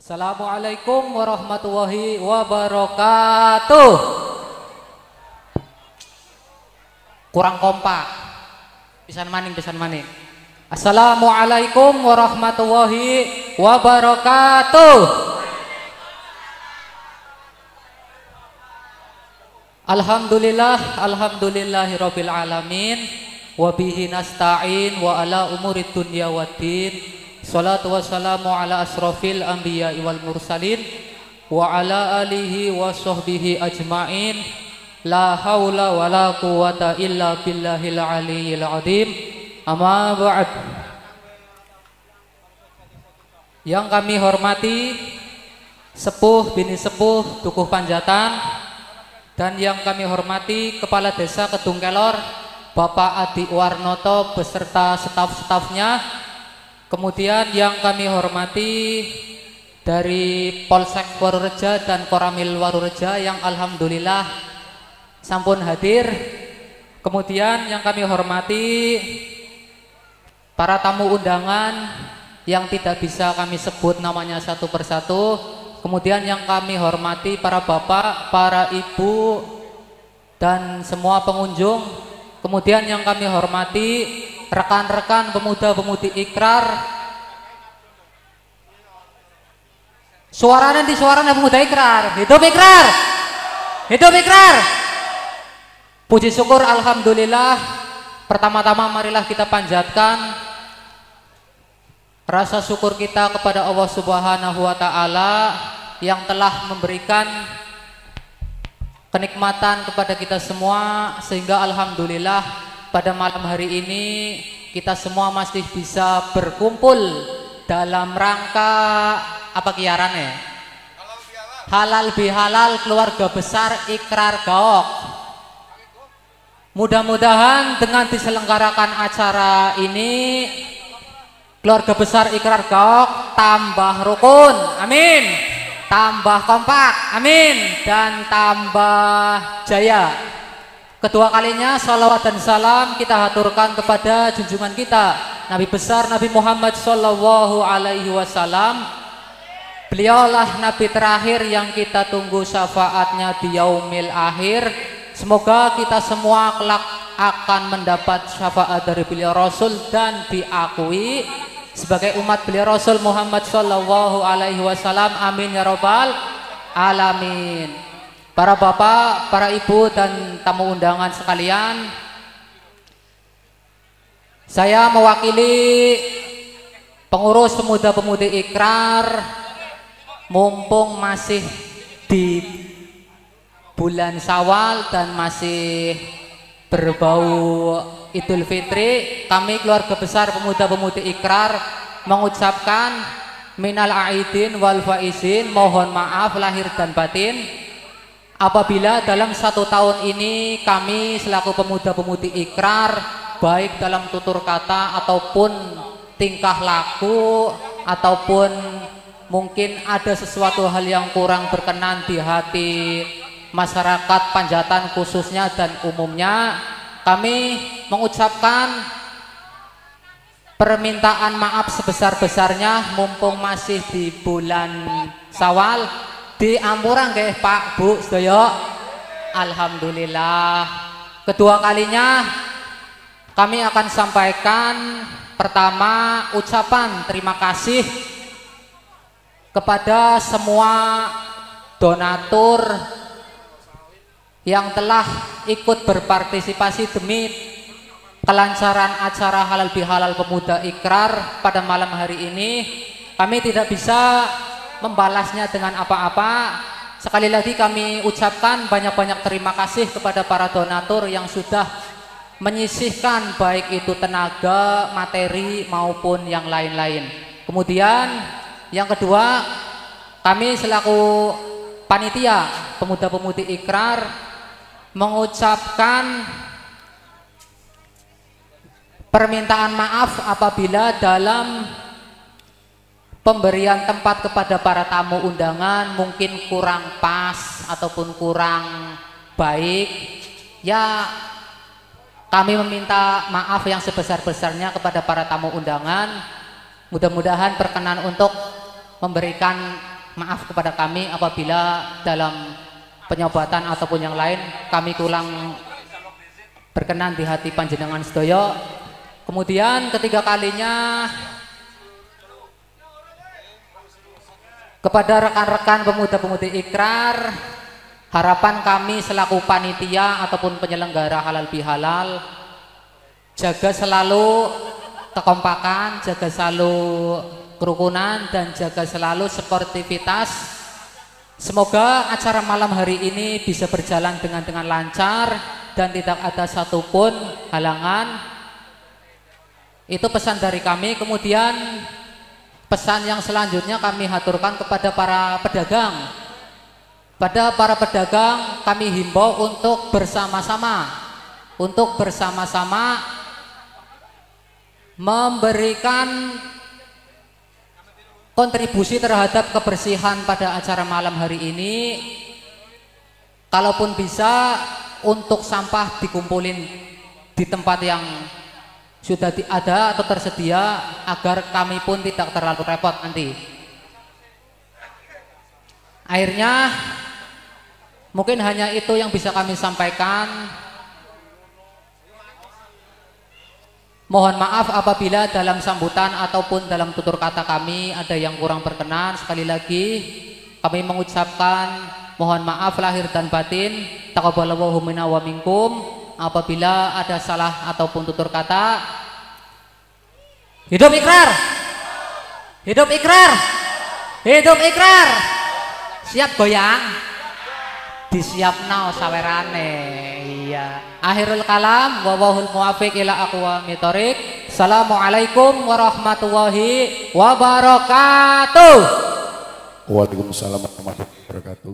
Assalamualaikum warahmatullahi wabarakatuh. Kurang kompak. Pisan maning, pisan maning. Assalamualaikum warahmatullahi wabarakatuh. Alhamdulillah, alhamdulillahi rabbil alamin. Wabihi nasta'in wa ala umurid dunya waddin. Salatu wassalamu ala asrafil anbiya wal mursalin wa ala alihi wa sahbihi ajmain. La haula wa la quwata illa billahil aliyyil azim. Amma ba'd. Yang kami hormati sepuh bini sepuh Dukuh Panjatan dan yang kami hormati Kepala Desa Kedung Kelor Bapak Adi Warnoto beserta staf-stafnya kemudian yang kami hormati dari Polsek Warureja dan Koramil Warureja yang Alhamdulillah sampun hadir. Kemudian yang kami hormati para tamu undangan yang tidak bisa kami sebut namanya satu persatu. Kemudian yang kami hormati para bapak, para ibu dan semua pengunjung. Kemudian yang kami hormati rekan-rekan pemuda-pemudi ikrar. Suaranya di suaranya pemuda ikrar. Hidup ikrar. Hidup ikrar. Puji syukur Alhamdulillah. Pertama-tama marilah kita panjatkan Rasa syukur kita kepada Allah Subhanahu wa taala yang telah memberikan kenikmatan kepada kita semua sehingga alhamdulillah pada malam hari ini kita semua masih bisa berkumpul dalam rangka apa kiarannya? Halal bihalal keluarga besar ikrar gaok. Mudah-mudahan dengan diselenggarakan acara ini keluarga besar ikrar gaok tambah rukun. Amin. Tambah kompak. Amin. Dan tambah jaya kedua kalinya salawat dan salam kita haturkan kepada junjungan kita Nabi besar Nabi Muhammad Sallallahu Alaihi Wasallam beliaulah Nabi terakhir yang kita tunggu syafaatnya di yaumil akhir semoga kita semua kelak akan mendapat syafaat dari beliau Rasul dan diakui sebagai umat beliau Rasul Muhammad Sallallahu Alaihi Wasallam. Amin ya robbal alamin. Para bapak, para ibu dan tamu undangan sekalian, saya mewakili pengurus pemuda-pemudi ikrar, mumpung masih di bulan Sawal dan masih berbau Idul Fitri kami keluarga besar pemuda-pemudi ikrar mengucapkan minal aidin wal faizin mohon maaf lahir dan batin apabila dalam satu tahun ini kami selaku pemuda-pemudi ikrar baik dalam tutur kata ataupun tingkah laku ataupun mungkin ada sesuatu hal yang kurang berkenan di hati masyarakat Panjatan khususnya dan umumnya kami mengucapkan permintaan maaf sebesar-besarnya mumpung masih di bulan Sawal di Ampurang nggih Pak Bu sedaya. Alhamdulillah. Kedua kalinya kami akan sampaikan pertama ucapan terima kasih kepada semua donatur yang telah ikut berpartisipasi demi kelancaran acara halal bihalal pemuda ikrar pada malam hari ini. Kami tidak bisa membalasnya dengan apa-apa. Sekali lagi kami ucapkan banyak-banyak terima kasih kepada para donatur yang sudah menyisihkan baik itu tenaga, materi maupun yang lain-lain. Kemudian yang kedua kami selaku panitia pemuda-pemudi ikrar mengucapkan permintaan maaf apabila dalam pemberian tempat kepada para tamu undangan mungkin kurang pas ataupun kurang baik ya kami meminta maaf yang sebesar-besarnya kepada para tamu undangan mudah-mudahan berkenan untuk memberikan maaf kepada kami apabila dalam penyobatan ataupun yang lain kami kurang berkenan di hati panjenengan sedoyo. Kemudian ketiga kalinya kepada rekan-rekan pemuda-pemudi ikrar harapan kami selaku panitia ataupun penyelenggara halal bihalal jaga selalu kekompakan, jaga selalu kerukunan dan jaga selalu sportivitas. Semoga acara malam hari ini bisa berjalan dengan dengan lancar dan tidak ada satupun halangan. Itu pesan dari kami. Kemudian pesan yang selanjutnya kami haturkan kepada para pedagang. Pada para pedagang kami himbau untuk bersama-sama untuk bersama-sama memberikan kontribusi terhadap kebersihan pada acara malam hari ini kalaupun bisa untuk sampah dikumpulin di tempat yang sudah ada atau tersedia agar kami pun tidak terlalu repot nanti akhirnya mungkin hanya itu yang bisa kami sampaikan Mohon maaf apabila dalam sambutan ataupun dalam tutur kata kami ada yang kurang berkenan. Sekali lagi kami mengucapkan mohon maaf lahir dan batin. Taqabbalallahu wa minkum. Apabila ada salah ataupun tutur kata. Hidup ikrar. Hidup ikrar. Hidup ikrar. Siap goyang. Disiapno sawerane. Iya. Akhirul kalam wa wahul muwafiq ila aqwamit thoriq. Assalamualaikum warahmatullahi wabarakatuh. Waalaikumsalam warahmatullahi wabarakatuh.